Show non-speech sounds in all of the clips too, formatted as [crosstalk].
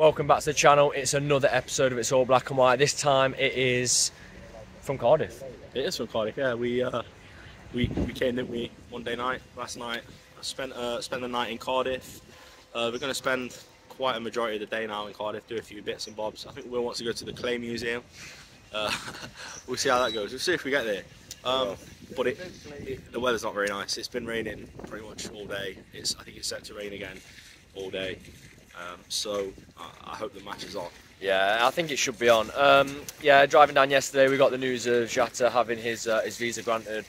Welcome back to the channel. It's another episode of It's All Black and White. This time it is from Cardiff. It is from Cardiff. Yeah, we uh, we we came didn't we Monday night last night. Spent uh, spent the night in Cardiff. Uh, we're going to spend quite a majority of the day now in Cardiff, do a few bits and bobs. I think Will wants to go to the Clay Museum. Uh, [laughs] we'll see how that goes. We'll see if we get there. Um, but it, it, the weather's not very nice. It's been raining pretty much all day. It's I think it's set to rain again all day. Um, so I, I hope the match is on. Yeah, I think it should be on. Um, yeah, driving down yesterday, we got the news of Jatta having his uh, his visa granted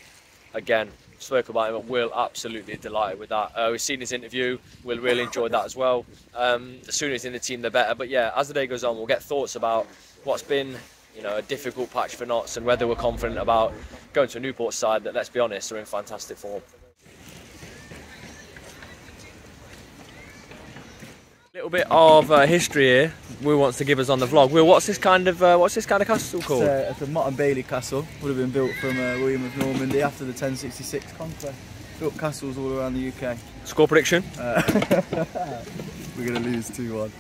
again. Spoke about him. Will absolutely delighted with that. Uh, we've seen his interview. We'll really enjoyed that as well. Um, the sooner he's in the team, the better. But yeah, as the day goes on, we'll get thoughts about what's been you know a difficult patch for Notts and whether we're confident about going to a Newport side that, let's be honest, are in fantastic form. Little bit of uh, history here. Will wants to give us on the vlog. Will, what's this kind of uh, what's this kind of castle called? It's, uh, it's a Motte and Bailey castle. Would have been built from uh, William of Normandy after the 1066 conquest. Built castles all around the UK. Score prediction? Uh, [laughs] we're going to lose 2 1.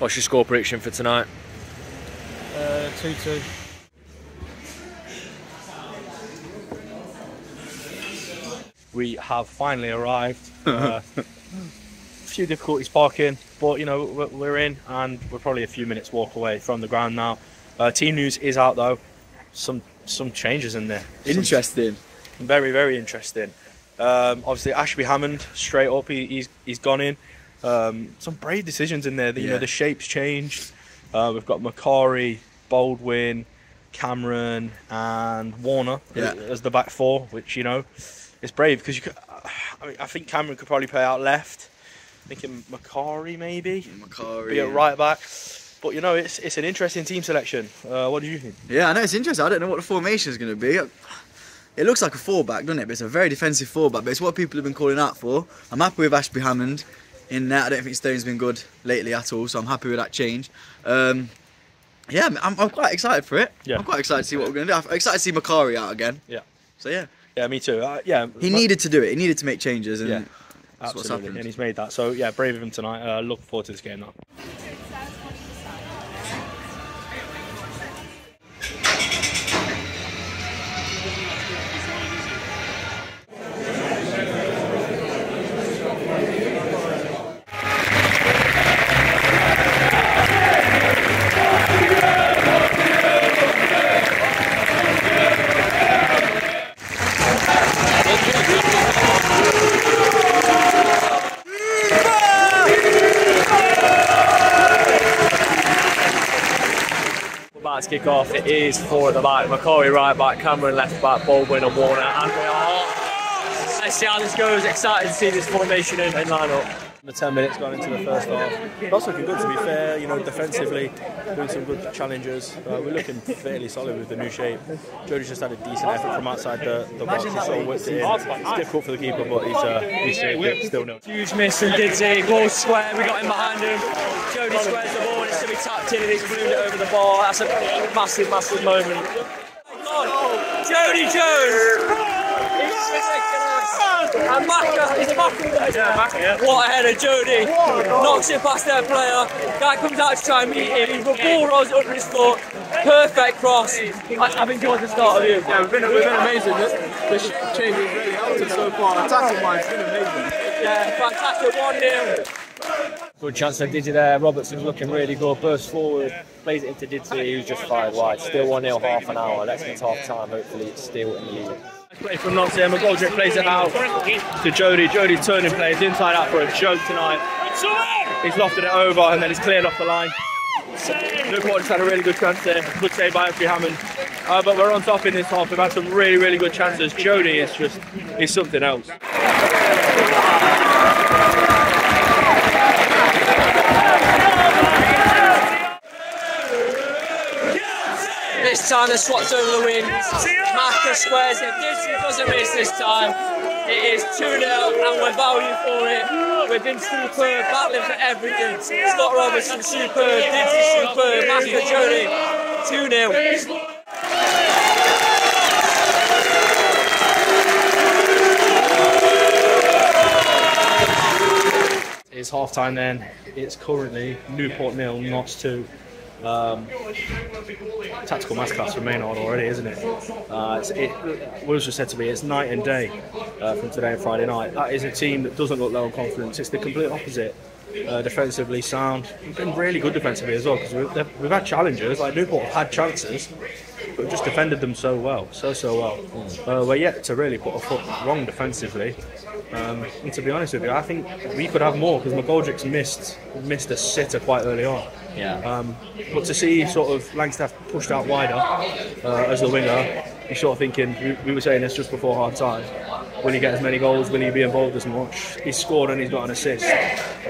What's your score prediction for tonight? 2 uh, we have finally arrived. [laughs] Uh, a few difficulties parking, but you know we're in, and we're probably a few minutes walk away from the ground now. Uh, team news is out though. Some some changes in there. Interesting. Some, very very interesting. Um, obviously Ashby Hammond straight up. He, he's he's gone in. Um, some brave decisions in there. You yeah. know the shapes changed. Uh, we've got Macari, Baldwin, Cameron, and Warner yeah. as the back four, which you know it's brave because you could. I, mean, I think Cameron could probably play out left. Thinking Macari maybe. Macari. Be at right back. But you know, it's it's an interesting team selection. Uh, what do you think? Yeah, I know it's interesting. I don't know what the formation is going to be. It looks like a fullback, doesn't it? But it's a very defensive fullback. But it's what people have been calling out for. I'm happy with Ashby Hammond in there. I don't think Stone's been good lately at all, so I'm happy with that change. Um, yeah, I'm, I'm, quite excited for it. Yeah. I'm quite excited to see what we're going to do. I'm excited to see Macari out again. Yeah. So yeah. Yeah, me too. Uh, yeah, he needed to do it. He needed to make changes, and yeah, absolutely. And he's made that. So yeah, brave of him tonight. Uh, looking forward to this game now. Kick off. It is four at the back. Macari right back, Cameron left back, Baldwin and Warner. And we are. Let's see how this goes. Excited to see this formation in, in line up. The 10 minutes gone into the first half. That's looking good to be fair, you know, defensively, doing some good challenges. Uh, we're looking fairly solid with the new shape. Jodi's just had a decent effort from outside the, the box. He's sort of whipped it in. It's difficult for the keeper, but he's, uh, he's saved it, still no. Huge miss from Didsey, ball square, we got him behind him. Jodi squares the ball, and it's to be tapped in, and he's ballooned it over the bar. That's a massive, massive moment. Jodi Jones! And Maka, is it Maka? Yeah. What a header, Jodi. Knocks it past their player. Guy comes out to try and meet him. The ball rolls under his foot. Perfect cross. I've enjoyed the start of you. Yeah, we've been, we've been amazing. This, this change has really helped us so far. Attacking wise, it's been amazing. Yeah, fantastic 1 0. Good chance for Diggy there. Robertson's looking really good. Burst forward, plays it into Diggy, who's just fired wide. Still 1 0, half an hour. Let's get half time. Hopefully, it's still in the lead. Play from Nottingham, McGoldrick plays it out to Jodi. Jodi turning plays inside out for a joke tonight. He's lofted it over and then he's cleared off the line. Luke Waters had a really good chance there. Good save by Ashby Hammond. Uh, but we're on top in this half. We've had some really, really good chances. Jodi is just, he's something else. This time the swats over the wing. Maka squares it. Dixie doesn't miss this time. It is 2 0 and we're valued for it. We've been superb, battling for everything. Scott Robertson superb, Dixie superb, Maka Jodi 2 0. it's half time then. It's currently Newport nil, Notts two. Um, tactical masterclass from Maynard already, isn't it? Uh, it Wills just said to me, it's night and day uh, from today and Friday night. That is a team that doesn't look low on confidence. It's the complete opposite. Uh, defensively sound, been really good defensively as well because we've, we've had challenges. Like Newport have had chances, but just defended them so well, so so well. Uh, we're yet to really put a foot wrong defensively. Um, and to be honest with you, I think we could have more because McGoldrick's missed missed a sitter quite early on. Yeah. Um, but to see sort of Langstaff pushed out wider uh, as the winger, you're sort of thinking, we, we were saying this just before half time, will he get as many goals, will he be involved as much? He's scored and he's got an assist.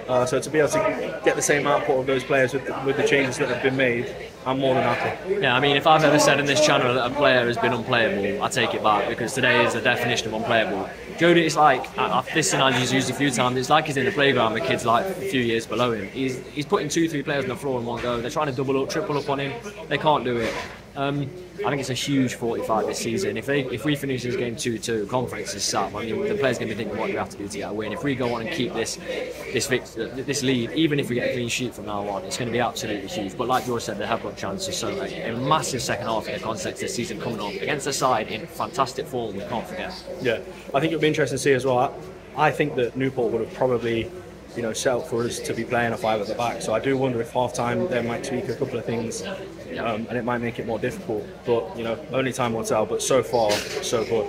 Uh, so to be able to get the same output of those players with, with the changes that have been made, I'm more than happy. Yeah, I mean, if I've ever said in this channel that a player has been unplayable, I take it back because today is the definition of unplayable. Jodi, it's like I, I, this analogy is used a few times. It's like he's in the playground with kids like a few years below him. He's he's putting two, three players on the floor in one go. They're trying to double up, triple up on him. They can't do it. Um, I think it's a huge 45 this season. If they if we finish this game 2-2, conference is sap. I mean, the players going to be thinking what do we have to do to get a win. If we go on and keep this this this lead, even if we get a clean sheet from now on, it's going to be absolutely huge. But like George said, they have got chances. So like, a massive second half in the context this season coming up against a side in fantastic form. We can't forget. Yeah, I think it'll be interesting to see as well. I, think that Newport would have probably, you know, set up for us to be playing a five at the back. So I do wonder if half time they might tweak a couple of things, um, and it might make it more difficult. But you know, only time will tell. But so far, so good.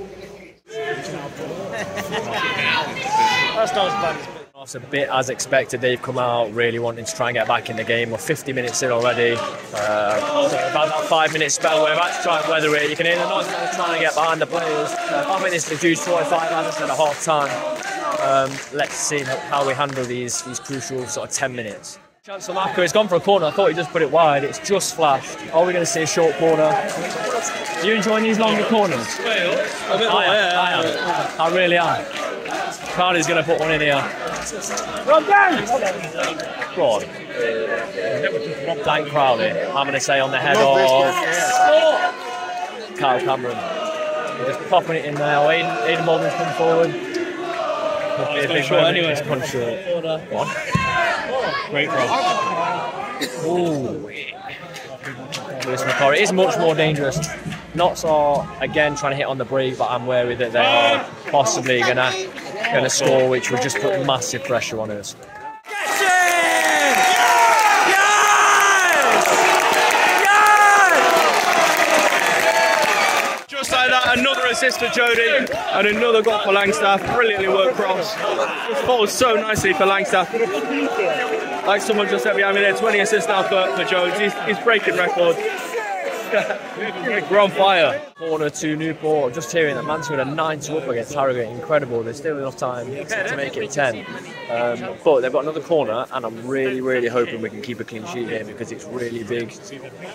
That's not as bad as it's a bit as expected. They've come out really wanting to try and get back in the game. We're 50 minutes in already. Uh, so about that five minute spell, we're about to try and weather it. You can hear they're trying to get behind the players. I think it's a huge 45 as I said at half time. Um, let's see how we handle these these crucial sort of 10 minutes. Chance for Maka, it's gone for a corner. I thought he just put it wide. It's just flashed. Are we going to see a short corner? Are you enjoying these longer corners? I am. I, am. I really am. Cardi's going to put one in here. Run down! Go on. Dan Crowley, I'm going to say on the head of Kyle Cameron. We're just popping it in now. Aiden, Aden Baldwin's come forward. A big moment. anyway. He's gone short. Great cross. Ooh. Lewis Macari is much more dangerous. Notts are again trying to hit on the break, but I'm wary that they are possibly gonna gonna score, which would just put massive pressure on us. Just like that, another assist for Jodi and another goal for Langstaff. Brilliantly worked cross. Falls so nicely for Langstaff. Like someone just said behind me there, 20 assists now for, for Jones. He's, he's breaking record. We're on fire. Corner to Newport. Just hearing that Mansfield are 9 to up against Harrogate. Incredible. There's still enough time to, to make it 10. Um, but they've got another corner, and I'm really, really hoping we can keep a clean sheet here because it's really big,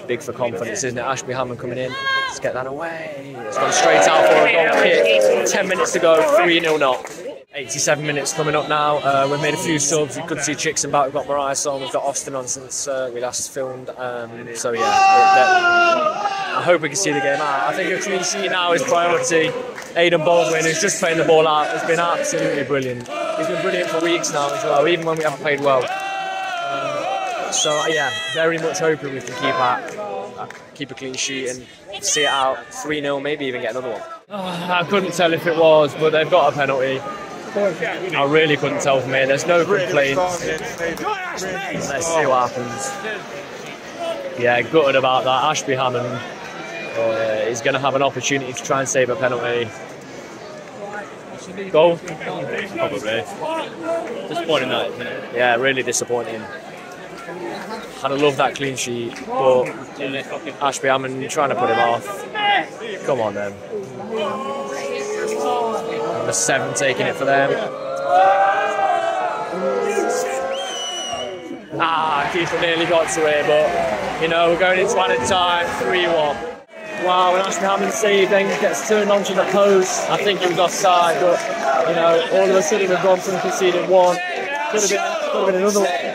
big for confidence, isn't it? Ashby Hammond coming in. Let's get that away. It's gone straight out for a goal kick. 10 minutes to go. 3 0 not. 87 minutes coming up now. Uh, we've made a few subs. You could see Chickson back. We've got Mariah on. We've got Austin on since uh, we last filmed. Um, so yeah, it- that- I hope we can see the game out. I think a clean sheet now is priority. Aden Baldwin, who's just playing the ball out, has been absolutely brilliant. He's been brilliant for weeks now as well, even when we haven't played well. Um, so uh, yeah, very much hoping we can keep at, uh, keep a clean sheet and see it out 3-0, maybe even get another one. [sighs] I couldn't tell if it was, but they've got a penalty. I really couldn't tell from here. There's no complaints. Let's see what happens. Yeah, gutted about that. Ashby Hammond uh, is going to have an opportunity to try and save a penalty. Goal? Probably. Disappointing night, isn't it? Yeah, really disappointing. I'd have that clean sheet, but Ashby Hammond trying to put him off. Come on then. Number seven taking it for them. Ah, Keeper nearly got to it, but you know, we're going into added time, 3 1. Wow, when Ashby Hammond saved, then gets turned onto the post. I think he was offside, but you know, all of a sudden we've gone from conceding one. Could have been, could have been another one.